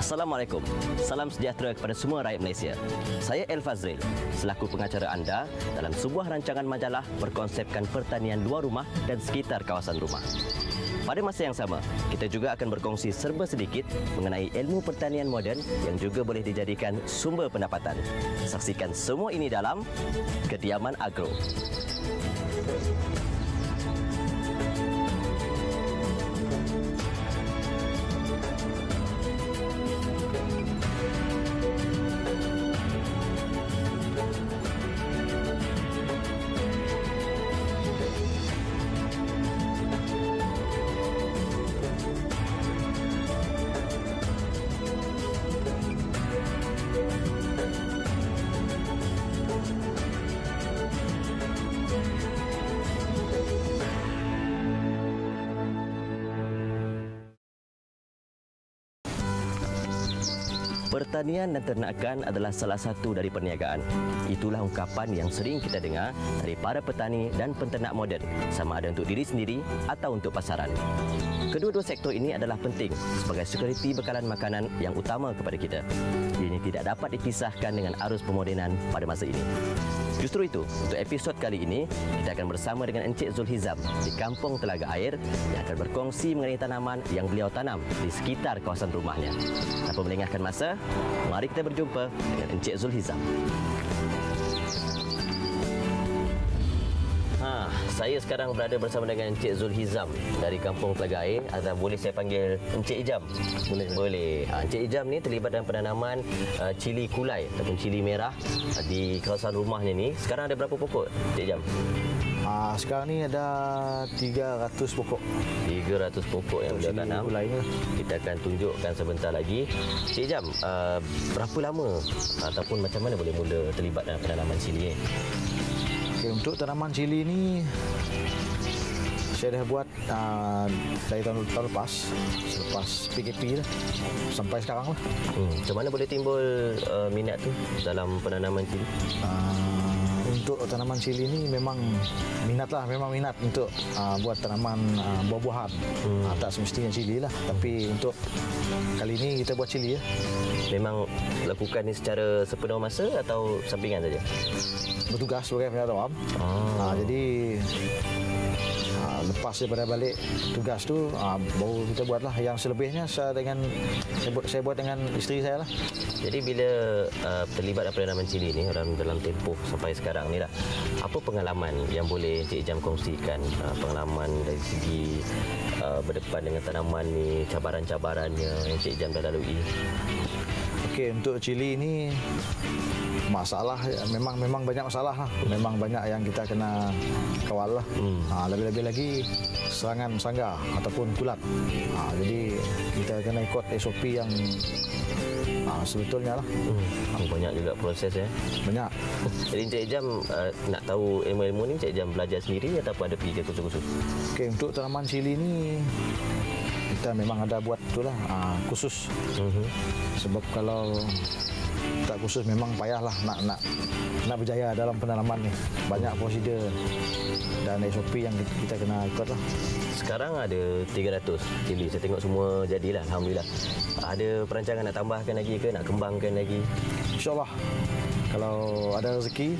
Assalamualaikum. Salam sejahtera kepada semua rakyat Malaysia. Saya El Fazril, selaku pengacara anda dalam sebuah rancangan majalah berkonsepkan pertanian luar rumah dan sekitar kawasan rumah. Pada masa yang sama, kita juga akan berkongsi serba sedikit mengenai ilmu pertanian moden yang juga boleh dijadikan sumber pendapatan. Saksikan semua ini dalam Kediaman Agro. Pertanian dan ternakan adalah salah satu dari perniagaan. Itulah ungkapan yang sering kita dengar dari para petani dan penternak moden, sama ada untuk diri sendiri atau untuk pasaran. Kedua-dua sektor ini adalah penting sebagai sekuriti bekalan makanan yang utama kepada kita. Ianya tidak dapat dipisahkan dengan arus pemodenan pada masa ini. Justru itu, untuk episod kali ini, kita akan bersama dengan Encik Zulhizam di Kampung Telaga Air yang akan berkongsi mengenai tanaman yang beliau tanam di sekitar kawasan rumahnya. Tanpa melengahkan masa, mari kita berjumpa dengan Encik Zulhizam. Saya sekarang berada bersama dengan Encik Zulhizam dari Kampung Telaga Air atau boleh saya panggil Encik Ijam? Boleh. Boleh. Ha, Encik Ijam ni terlibat dalam penanaman uh, cili kulai ataupun cili merah uh, di kawasan rumahnya ni. Sekarang ada berapa pokok Encik Ijam? Ah, sekarang ni ada 300 pokok. 300 pokok yang beliau Cili tanam. kulai ni. Kita akan tunjukkan sebentar lagi. Cik Jam, uh, berapa lama ataupun macam mana boleh mula terlibat dalam penanaman cili untuk tanaman cili ni saya dah buat uh, dari tahun, tahun lepas selepas PKP lah sampai sekarang lah Hmm, macam mana boleh timbul uh, minat tu dalam penanaman cili? uh, untuk tanaman cili ni memang minat lah memang minat untuk uh, buat tanaman uh, buah-buahan hmm. uh, tak semestinya cili lah tapi untuk kali ni kita buat cili ya Memang lakukan ni secara sepenuh masa atau sampingan saja? bertugas sebagai penjaga awam Ah. uh, jadi lepas daripada balik tugas tu uh, baru kita buat lah yang selebihnya saya dengan saya buat, saya buat dengan isteri saya lah Jadi bila uh, terlibat dalam penanaman cili ni dalam dalam tempoh sampai sekarang ni lah, apa pengalaman yang boleh Cik Jam kongsikan? Uh, pengalaman dari segi uh, berdepan dengan tanaman ni, cabaran-cabarannya yang Cik Jam dah lalui. Okey untuk cili ni masalah memang memang banyak masalah lah. Memang banyak yang kita kena kawal lah. Hmm. Ha, lebih-lebih lagi serangan sangga ataupun kulat. Ha, jadi kita kena ikut SOP yang ha, sebetulnya lah. Hmm. Banyak juga proses ya. Banyak. Jadi Cik Jam uh, nak tahu ilmu-ilmu ni Cik Jam belajar sendiri atau ada pergi ke kursus-kursus? Okey untuk tanaman cili ni kita memang ada buat tu lah ha, khusus. Mhm. Sebab kalau tak khusus memang payahlah nak nak nak berjaya dalam penanaman ni. Banyak prosedur dan SOP yang kita kena ikut lah. Sekarang ada 300 cili. Saya tengok semua jadilah alhamdulillah. Ada perancangan nak tambahkan lagi ke nak kembangkan lagi? InsyaAllah kalau ada rezeki,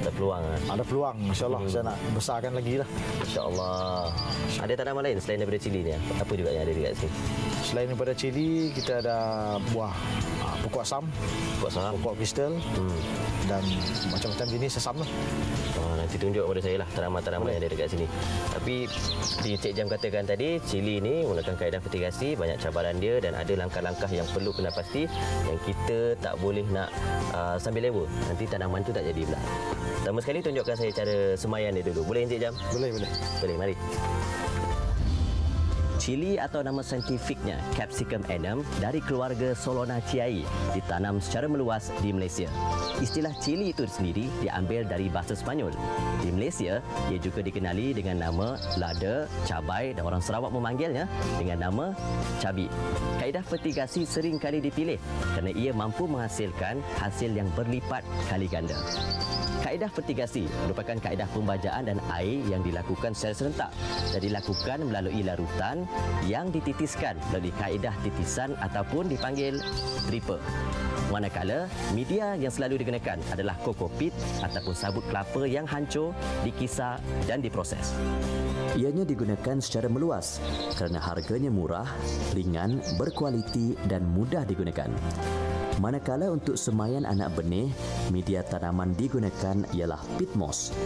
Ada peluang ah. ada peluang insyaAllah saya nak besarkan lagi lah. Insya-Allah. Ada tanaman lain selain daripada cili ni? Apa juga yang ada dekat sini? Selain daripada cili, kita ada buah ah, pokok asam, Buat salam. pokok kristal Hmm. dan macam-macam jenis asam lah. Oh, nanti tunjuk kepada saya lah tanaman-tanaman yang ada dekat sini. Tapi seperti Cik Jam katakan tadi, cili ni menggunakan kaedah fertigasi, banyak cabaran dia dan ada langkah-langkah yang perlu kena pasti yang kita tak boleh nak uh, sambil lewa. Nanti tanaman tu tak jadi pula. Pertama sekali tunjukkan saya cara semayan dia dulu. Boleh Cik Jam? Boleh, boleh. Boleh, mari. Cili atau nama saintifiknya Capsicum annum dari keluarga Solanaceae ditanam secara meluas di Malaysia. Istilah cili itu sendiri diambil dari bahasa Sepanyol. Di Malaysia, ia juga dikenali dengan nama lada, cabai dan orang Sarawak memanggilnya dengan nama cabi. Kaedah fertigasi sering kali dipilih kerana ia mampu menghasilkan hasil yang berlipat kali ganda. Kaedah fertigasi merupakan kaedah pembajaan dan air yang dilakukan secara serentak dan dilakukan melalui larutan yang dititiskan melalui kaedah titisan ataupun dipanggil dripper. Manakala media yang selalu digunakan adalah kokopit ataupun sabut kelapa yang hancur, dikisar dan diproses. Ianya digunakan secara meluas kerana harganya murah, ringan, berkualiti dan mudah digunakan. Manakala untuk semayan anak benih, media tanaman digunakan ialah pit moss.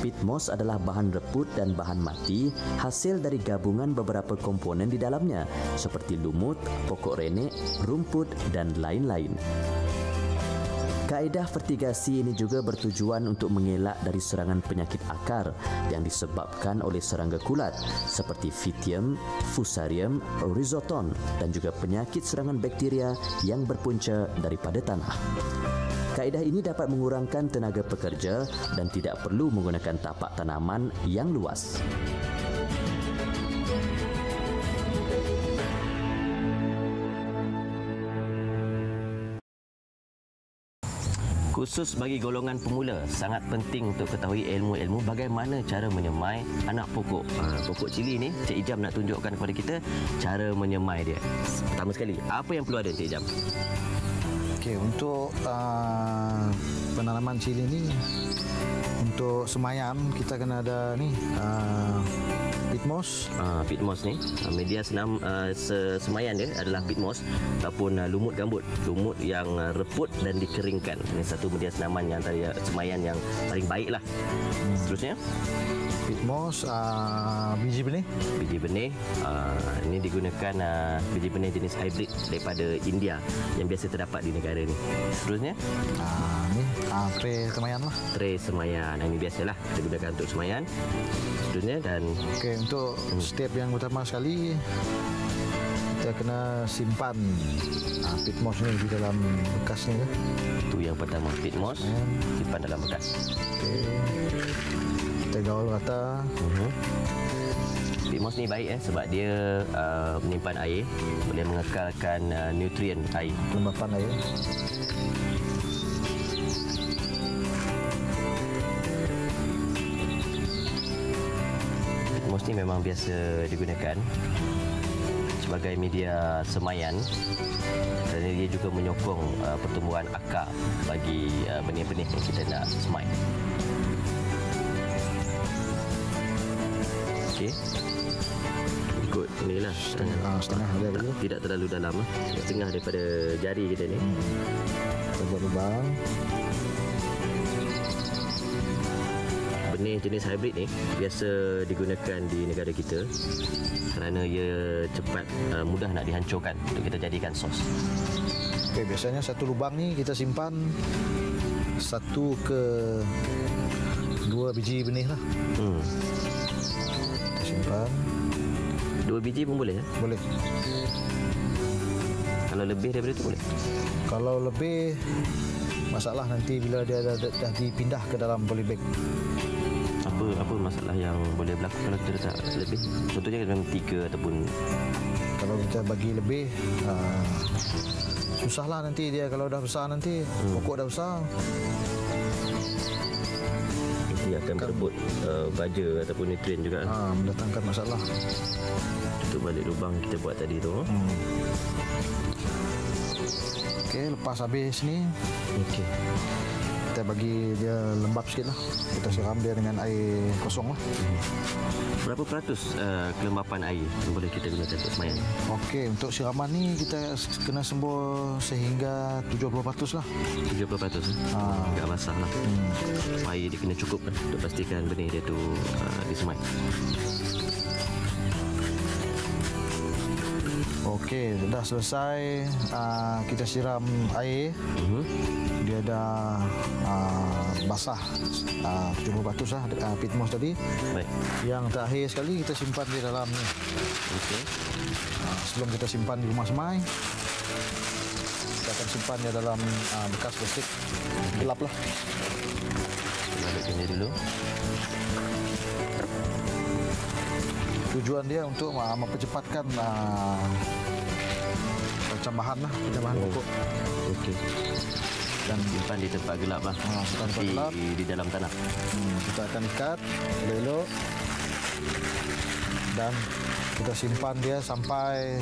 Pit moss adalah bahan reput dan bahan mati hasil dari gabungan beberapa komponen di dalamnya seperti lumut, pokok renek, rumput dan lain-lain. Kaedah fertigasi ini juga bertujuan untuk mengelak dari serangan penyakit akar yang disebabkan oleh serangga kulat seperti Fithium, Fusarium, Rhizoton dan juga penyakit serangan bakteria yang berpunca daripada tanah. Kaedah ini dapat mengurangkan tenaga pekerja dan tidak perlu menggunakan tapak tanaman yang luas. Khusus bagi golongan pemula, sangat penting untuk ketahui ilmu-ilmu bagaimana cara menyemai anak pokok. Ha, pokok cili ni, Cik Ijam nak tunjukkan kepada kita cara menyemai dia. Pertama sekali, apa yang perlu ada Cik Ijam? Okey, untuk uh, penanaman cili ni untuk semayan kita kena ada ni uh, pit moss. Uh, pit moss ni, uh, media senam uh, semayan dia adalah pit moss ataupun uh, lumut gambut. Lumut yang uh, reput dan dikeringkan. Ini satu media senaman yang antara semayan yang paling baik lah. Hmm. Seterusnya? Pit moss, uh, biji benih. Biji benih, uh, ini digunakan uh, biji benih jenis hybrid daripada India yang biasa terdapat di negara ni. Seterusnya? Uh, ni, uh, tray semayan lah. Tray semayan. Ini biasalah kita gunakan untuk semayan. Seterusnya dan... Okey, untuk step yang utama sekali, kita kena simpan uh, pit moss ni di dalam bekas ni. Itu yang pertama, pit moss simpan dalam bekas. Okey kita gaul rata. Uh-huh. Pit moss ni baik eh sebab dia uh, menyimpan air, boleh mengekalkan uh, nutrien air, kelembapan air. Memang biasa digunakan sebagai media semayan dan dia juga menyokong uh, pertumbuhan akar bagi uh, benih-benih yang kita nak semai. Okey. Ikut ni lah. Setengah, uh, setengah ada tak, Tidak terlalu dalam lah. Setengah daripada jari kita ni. Hmm. Kita buat lubang. Benih jenis hybrid ni biasa digunakan di negara kita kerana ia cepat uh, mudah nak dihancurkan untuk kita jadikan sos. Okay, biasanya satu lubang ni kita simpan satu ke dua biji benih lah. Hmm simpan. Dua biji pun boleh? Ya? Boleh. Kalau lebih daripada itu boleh? Kalau lebih, masalah nanti bila dia dah, dah, dah dipindah ke dalam polybag. Apa masalah yang boleh berlaku kalau kita letak lebih? Contohnya dalam tiga ataupun... Kalau kita bagi lebih, uh, susahlah nanti dia kalau dah besar nanti, hmm. pokok dah besar dia akan berebut uh, baja ataupun nutrien juga. Ha, mendatangkan masalah. Tutup balik lubang kita buat tadi tu. Hmm. Okey, lepas habis ni. Okey. Kita bagi dia lembap sikit lah. Kita siram dia dengan air kosong lah. Berapa peratus uh, kelembapan air yang boleh kita gunakan untuk semayan? Okey, untuk siraman ni kita kena sembur sehingga 70% lah. 70%? Eh? Ha. Agak basah lah. Hmm. Air dia kena cukup kan untuk pastikan benih dia tu uh, disemai. Okey, dah selesai uh, kita siram air. Uh-huh. Dia dah uh, basah uh, 70% lah uh, pit moss tadi. Baik. Yang terakhir sekali kita simpan di dalam ni. Okey. Uh, sebelum kita simpan di rumah semai, kita akan simpan dia dalam uh, bekas plastik gelap lah. Kita ambil dulu. tujuan dia untuk uh, mempercepatkan uh, pencambahan lah pencambahan oh. pokok. Okey. Dan Simpan di tempat gelap lah. Ah, simpan tempat di, gelap. di dalam tanah. hmm, kita akan ikat elok dan kita simpan dia sampai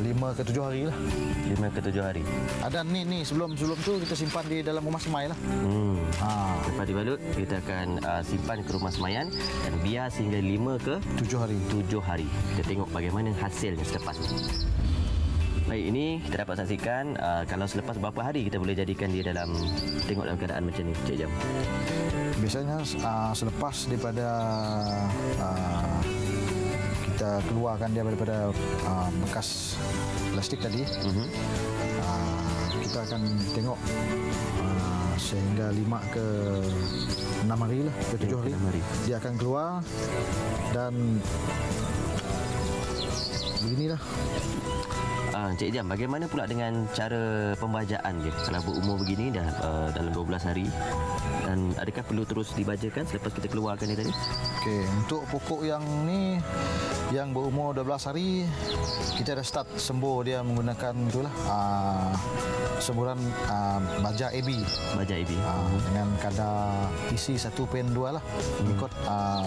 5 ke 7 hari lah. Lima ke tujuh hari. Ada ni ni sebelum sebelum tu kita simpan di dalam rumah semai lah. Hmm. Ha, Lepas dibalut, kita akan uh, simpan ke rumah semayan dan biar sehingga lima ke 7 hari. tujuh hari. Kita tengok bagaimana hasilnya selepas. Baik, ini kita dapat saksikan uh, kalau selepas berapa hari kita boleh jadikan dia dalam tengok dalam keadaan macam ni, Cik Jam. Biasanya uh, selepas daripada uh, kita keluarkan dia daripada uh, bekas plastik tadi, Mhm. uh, kita akan tengok uh, sehingga 5 ke 6 hari lah, ke 7 hari. enam hari. Dia akan keluar dan beginilah. Ah, Cik Jam, bagaimana pula dengan cara pembajaan dia? Kalau berumur begini dah uh, dalam 12 hari dan adakah perlu terus dibajakan selepas kita keluarkan dia tadi? Okey, untuk pokok yang ni yang berumur 12 hari kita dah start sembuh dia menggunakan itulah uh, semburan uh, baja AB Baja IB. uh, dengan kadar isi 1.2 lah ikut uh,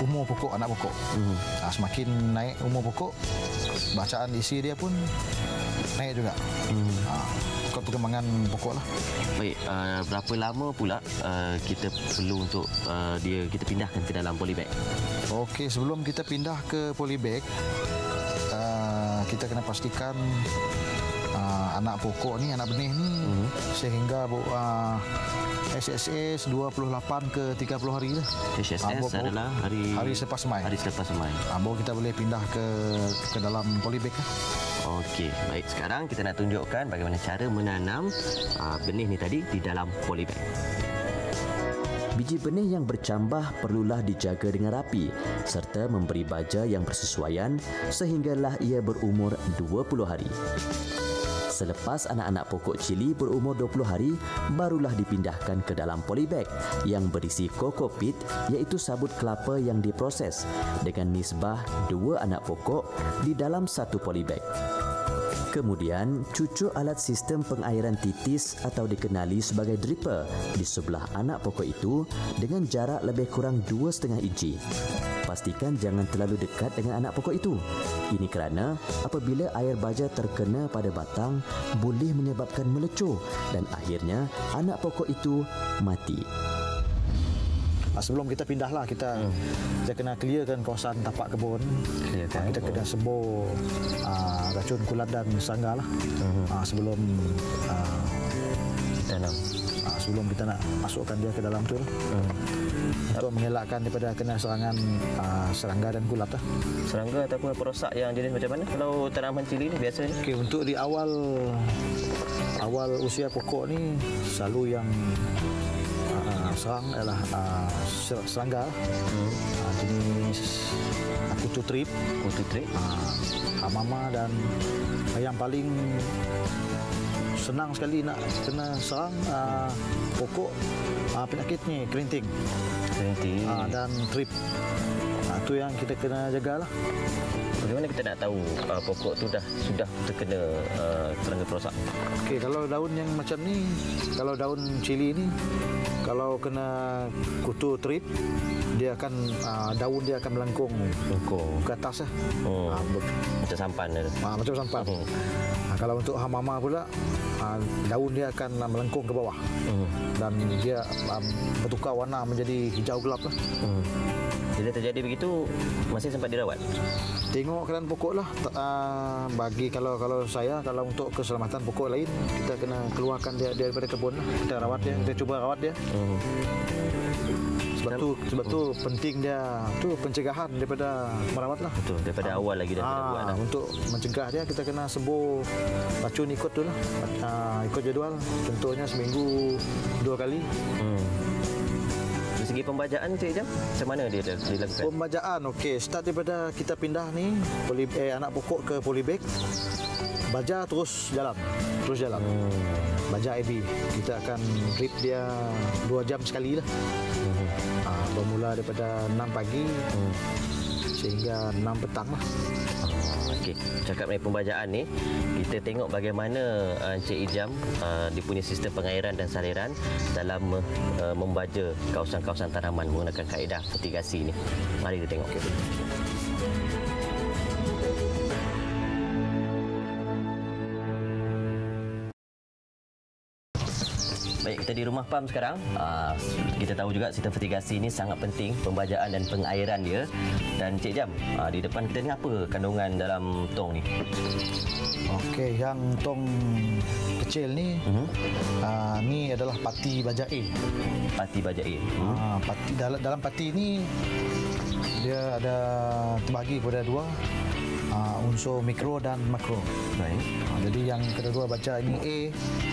umur pokok anak pokok. Mhm. Uh, semakin naik umur pokok bacaan isi dia pun naik juga. Hmm. Uh, ikut perkembangan pokok lah. Baik, uh, berapa lama pula uh, kita perlu untuk uh, dia kita pindahkan ke dalam polybag? Okey, sebelum kita pindah ke polybag, uh, kita kena pastikan anak pokok ni, anak benih ni Mhm. sehingga uh, SSS 28 ke 30 hari lah. Ah, baru- adalah hari hari selepas semai. Hari selepas semai. Baru kita boleh pindah ke ke dalam polybag lah. Okey, baik. Sekarang kita nak tunjukkan bagaimana cara menanam uh, benih ni tadi di dalam polybag. Biji benih yang bercambah perlulah dijaga dengan rapi serta memberi baja yang bersesuaian sehinggalah ia berumur 20 hari. Selepas anak-anak pokok cili berumur 20 hari, barulah dipindahkan ke dalam polybag yang berisi kokopit iaitu sabut kelapa yang diproses dengan nisbah dua anak pokok di dalam satu polybag. Kemudian, cucuk alat sistem pengairan titis atau dikenali sebagai dripper di sebelah anak pokok itu dengan jarak lebih kurang 2,5 inci. Pastikan jangan terlalu dekat dengan anak pokok itu. Ini kerana apabila air baja terkena pada batang boleh menyebabkan melecuh dan akhirnya anak pokok itu mati. Uh, sebelum kita pindah lah, kita kita kena clearkan kawasan tapak kebun. Uh, kita kena sebur uh, racun kulat dan serangga lah. Uh, sebelum uh, Tanam. uh, sebelum kita nak masukkan dia ke dalam tu lah. Untuk mengelakkan daripada kena serangan uh, serangga dan kulat lah. Serangga ataupun perosak yang jenis macam mana kalau tanaman cili ni biasa ni? Okey, untuk di awal awal usia pokok ni selalu yang serang adalah uh, ser- serangga hmm. uh, jenis kutu trip, Kutu trip. uh, hamama dan yang paling senang sekali nak kena serang uh, pokok uh, penyakit ni kerinting Nanti. uh, dan trip. Uh, tu yang kita kena jagalah. Bagaimana kita nak tahu uh, pokok tu dah sudah terkena uh, serangga perosak? Okey, kalau daun yang macam ni, kalau daun cili ni, kalau kena kutu trip, dia akan uh, daun dia akan melengkung Pokok. ke atas lah. Oh, ber- macam sampan dia. ah, macam sampan. Hmm. Ah, kalau untuk hamama pula, ah, daun dia akan melengkung ke bawah Hmm. dan dia ah, bertukar warna menjadi hijau gelap lah. Hmm. Bila terjadi begitu, masih sempat dirawat? Tengok keadaan pokok lah. Ah, bagi kalau kalau saya kalau untuk keselamatan pokok lain kita kena keluarkan dia daripada kebun lah. Kita rawat dia, kita cuba rawat dia. Hmm. Sebab tu sebab tu penting dia tu pencegahan daripada merawat lah. Betul, daripada awal lagi dah kena buat Ah, lah. untuk mencegah dia kita kena sebur racun ikut tu lah. Ah, ikut jadual. Contohnya seminggu dua kali. Hmm. Dari segi pembajaan Cik Jam, macam mana dia dilakukan? Pembajaan okey, start daripada kita pindah ni poli, eh, anak pokok ke polybag. Baja terus jalan. Terus jalan. Hmm. Baja AB. Kita akan drip dia dua jam sekali lah. Ah, bermula daripada 6 pagi Hmm. sehingga 6 petang lah. Okey. cakap mengenai pembajaan ni, kita tengok bagaimana uh, Encik Ijam uh, dia punya sistem pengairan dan saliran dalam uh, membaja kawasan-kawasan tanaman menggunakan kaedah fertigasi ni. Mari kita tengok. Baik, PAM sekarang. Uh, kita tahu juga sistem fertigasi ini sangat penting, pembajaan dan pengairan dia. Dan Cik Jam, uh, di depan kita ni apa kandungan dalam tong ni? Okey, yang tong kecil ni, uh-huh. uh, ni adalah pati baja A. Pati baja A. Hmm. Uh, pati, dalam, dalam pati ni, dia ada terbagi kepada dua uh, unsur mikro dan makro. Baik. Uh, jadi yang kedua baca ini A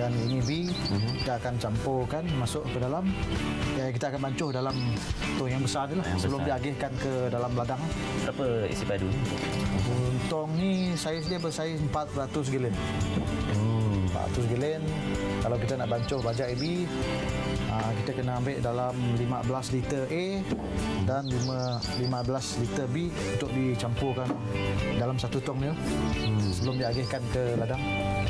dan ini B, uh-huh. kita akan campurkan masuk ke dalam. Ya, kita akan bancuh dalam tong yang besar ni lah yang sebelum besar. diagihkan ke dalam ladang. Berapa isi padu? Tong ni saiz dia bersaiz 400 gilin. Hmm. 400 gilin. Kalau kita nak bancuh baja AB, kita kena ambil dalam 15 liter A dan 5, 15 liter B untuk dicampurkan dalam satu tong ni hmm. sebelum diagihkan ke ladang.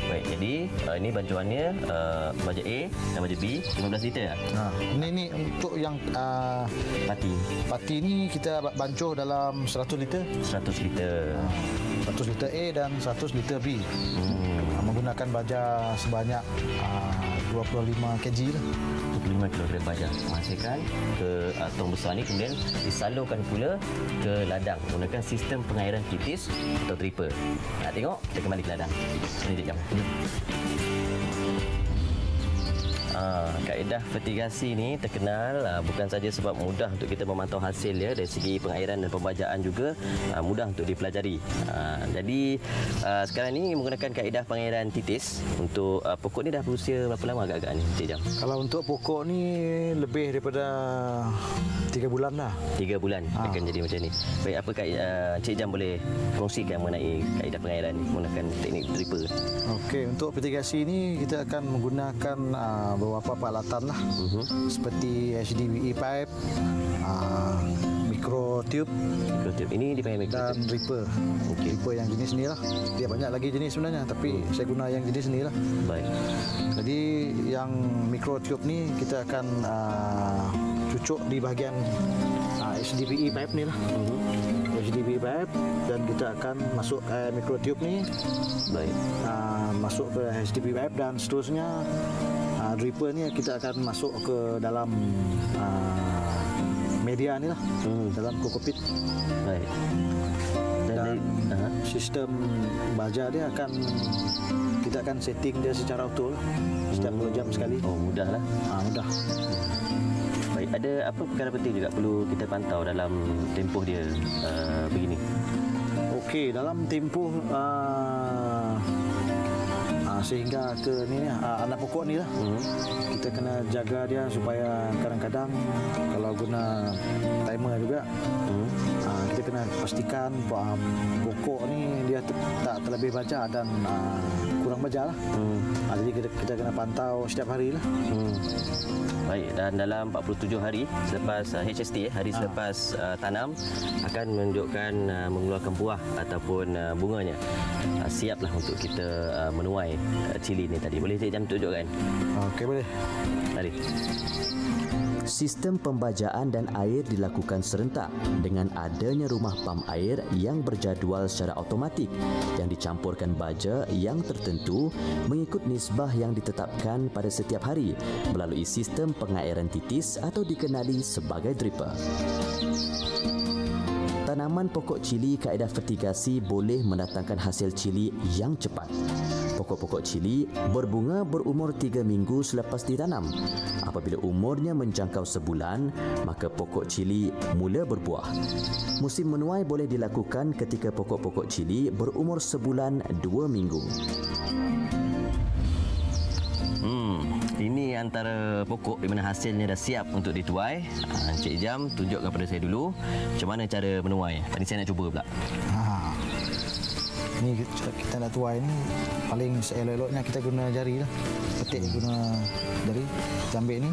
Baik, jadi uh, ini bancuannya uh, baja A dan baja B 15 liter. Ha, ini ni untuk yang uh, pati. Pati ni kita bancuh dalam 100 liter. 100 liter. Ha, 100 liter A dan 100 liter B. Hmm. Menggunakan baja sebanyak uh, 25 kg lah. 25 kg baja menghasilkan ke uh, tong besar ni kemudian disalurkan pula ke ladang menggunakan sistem pengairan titis atau dripper. Nak tengok? Kita kembali ke ladang. Ini dia jam. Ha, kaedah fertigasi ni terkenal ha, bukan saja sebab mudah untuk kita memantau hasil ya dari segi pengairan dan pembajaan juga ha, mudah untuk dipelajari. Ha, jadi ha, sekarang ni menggunakan kaedah pengairan titis untuk ha, pokok ni dah berusia berapa lama agak-agak ni Cik Jam? Kalau untuk pokok ni lebih daripada tiga bulan dah. Tiga bulan ha. akan jadi macam ni. Baik apa kaedah Cik Jam boleh kongsikan mengenai kaedah pengairan ni menggunakan teknik dripper? Okey, untuk fertigasi ni kita akan menggunakan uh, beberapa peralatan lah uh-huh. seperti HDPE pipe, uh, micro tube, micro tube. Ini dipanggil micro dan tube. dripper. Okay. Dripper yang jenis ni lah. Dia banyak lagi jenis sebenarnya, tapi uh saya guna yang jenis ni lah. Baik. Jadi yang micro tube ni kita akan uh, cucuk di bahagian uh, HDPE pipe ni lah. Uh-huh. HDPE pipe dan kita akan masuk ke micro tube ni. Baik. Uh, masuk ke HDPE pipe dan seterusnya uh, dripper ni kita akan masuk ke dalam uh, media ni lah. Hmm. dalam kokopit. Baik. Dan, dan uh, sistem baja dia akan kita akan setting dia secara auto lah setiap hmm. jam sekali. Oh mudah lah. Uh, mudah. Baik ada apa perkara penting juga perlu kita pantau dalam tempoh dia uh, begini? Okey, dalam tempoh uh, sehingga ke ni uh, anak pokok ni lah. Hmm. Kita kena jaga dia supaya kadang-kadang kalau guna timer juga hmm. uh, kita kena pastikan uh, pokok ni dia tak terlebih baca dan uh, baca lah. Hmm. Uh, jadi kita, kita kena pantau setiap hari lah. Hmm. Baik dan dalam 47 hari selepas uh, HST eh, hari ha. selepas uh, tanam akan menunjukkan uh, mengeluarkan buah ataupun uh, bunganya. Uh, siaplah untuk kita uh, menuai uh, cili ni tadi. Boleh Cik Jam tunjukkan? Okey boleh. Mari. Sistem pembajaan dan air dilakukan serentak dengan adanya rumah pam air yang berjadual secara automatik yang dicampurkan baja yang tertentu mengikut nisbah yang ditetapkan pada setiap hari melalui sistem pengairan titis atau dikenali sebagai dripper. Tanaman pokok cili kaedah fertigasi boleh mendatangkan hasil cili yang cepat pokok-pokok cili berbunga berumur tiga minggu selepas ditanam. Apabila umurnya menjangkau sebulan, maka pokok cili mula berbuah. Musim menuai boleh dilakukan ketika pokok-pokok cili berumur sebulan dua minggu. Hmm, ini antara pokok di mana hasilnya dah siap untuk dituai. Ah, Encik Jam tunjukkan kepada saya dulu macam mana cara menuai. Tadi saya nak cuba pula. Ha. Ini kita nak tuai ni paling seelok-eloknya kita guna jari lah. Petik guna jari. Ambil ni.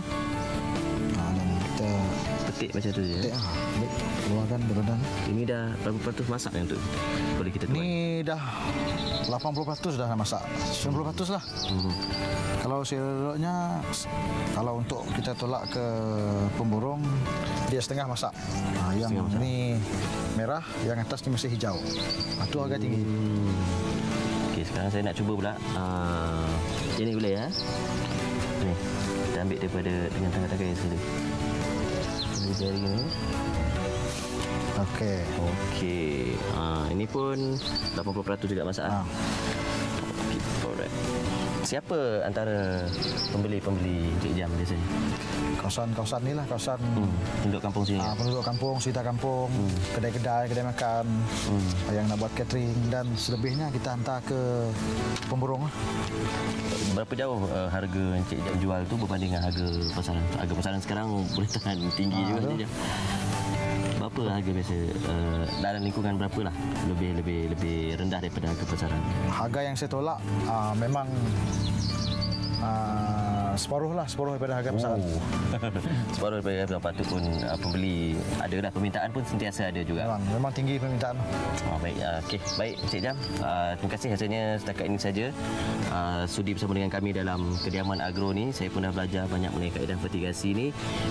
Ha, dan kita Petik macam tu je. petik ah, ambil, keluarkan berenang. Ini dah berapa peratus masak yang tu? Boleh kita tuai. Ni dah 80% dah masak. 90% lah. Hmm. Kalau serodoknya kalau untuk kita tolak ke pemburung dia setengah masak. Ha, yang Setengah masak. ni merah, yang atas ni masih hijau. Ha, tu harga tinggi. Hmm. Okey, sekarang saya nak cuba pula. Ah, ini boleh ya? Ni, kita ambil daripada dengan tangan-tangan yang sekali. Ini jari ni. Okey. Okey. Ah, ini pun 80% juga masak. Ha. Siapa antara pembeli-pembeli Cik Jam biasanya? Kawasan-kawasan ni lah, kawasan Hmm, penduduk kampung sini. Ah, penduduk kampung, sekitar kampung, kedai-kedai, kedai makan Hmm. yang nak buat catering dan selebihnya kita hantar ke pemburung lah. Berapa jauh uh, harga Encik Jam jual tu berbanding dengan harga pasaran? Harga pasaran sekarang boleh tahan tinggi Ah, juga. Encik. Berapa harga biasa? Uh, dalam lingkungan berapa lah? Lebih lebih lebih rendah daripada harga pasaran. Harga yang saya tolak ah, memang ah, separuh lah, separuh daripada harga pasaran. Oh. Separuh daripada harga patut pun uh, pembeli ada dah permintaan pun sentiasa ada juga. Memang, memang tinggi permintaan. Ah, baik, uh, okey. Baik, Encik Jam. Uh, terima kasih hasilnya setakat ini saja. Uh, sudi bersama dengan kami dalam kediaman agro ni. Saya pun dah belajar banyak mengenai kaedah fertigasi ni.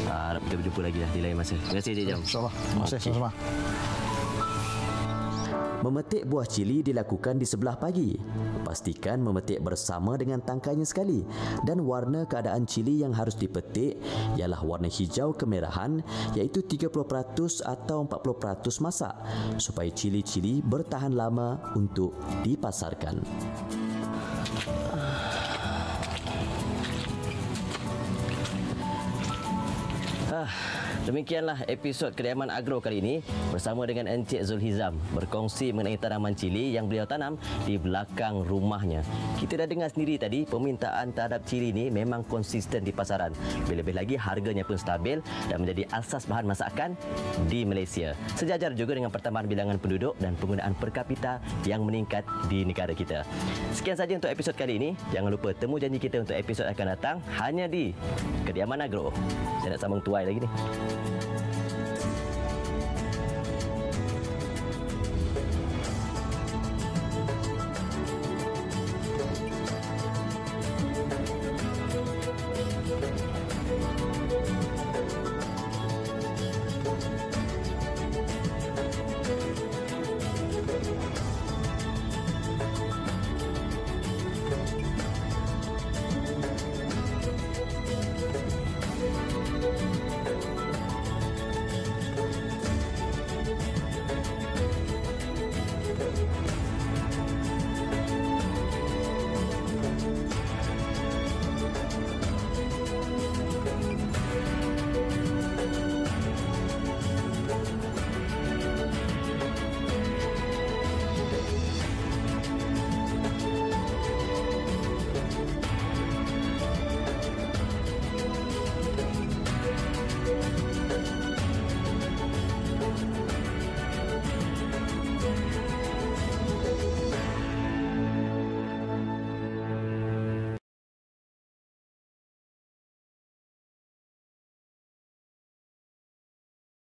Uh, harap kita berjumpa lagi lah di lain masa. Terima kasih, Encik Jam. InsyaAllah. Terima kasih Okey. sama-sama. Memetik buah cili dilakukan di sebelah pagi. Pastikan memetik bersama dengan tangkainya sekali dan warna keadaan cili yang harus dipetik ialah warna hijau kemerahan iaitu 30% atau 40% masak supaya cili-cili bertahan lama untuk dipasarkan. Demikianlah episod Kediaman Agro kali ini bersama dengan Encik Zulhizam berkongsi mengenai tanaman cili yang beliau tanam di belakang rumahnya. Kita dah dengar sendiri tadi permintaan terhadap cili ini memang konsisten di pasaran. Lebih-lebih lagi harganya pun stabil dan menjadi asas bahan masakan di Malaysia. Sejajar juga dengan pertambahan bilangan penduduk dan penggunaan per kapita yang meningkat di negara kita. Sekian saja untuk episod kali ini. Jangan lupa temu janji kita untuk episod akan datang hanya di Kediaman Agro. Saya nak sambung tuai lagi ni. Thank you.